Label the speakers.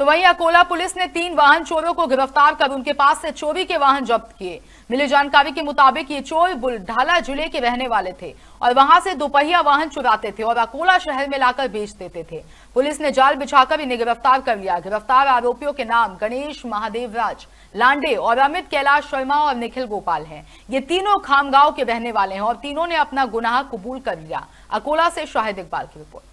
Speaker 1: तो वहीं अकोला पुलिस ने तीन वाहन चोरों को गिरफ़्तार कर उनके पास से चोरी के वाहन जब्त किए। मिली जानकारी के मुताबिक ये चोर बुलढाला ज़िले के रहने वाले थे और वहाँ से दोपहिया वाहन चुराते थे और अकोला शहर में लाकर बेच देते थे। पुलिस ने जाल बिछाकर इन्हें गिरफ़्तार कर लिया। गिरफ़्तार आरोपियों के नाम गणेश महादेव राज लांडे और अमित कैलाश शर्मा और निखिल गोपाल हैं। ये तीनों खामगांव के रहने वाले हैं और तीनों ने अपना गुनाह कबूल कर लिया। अकोला से शाहिद इकबाल की रिपोर्ट।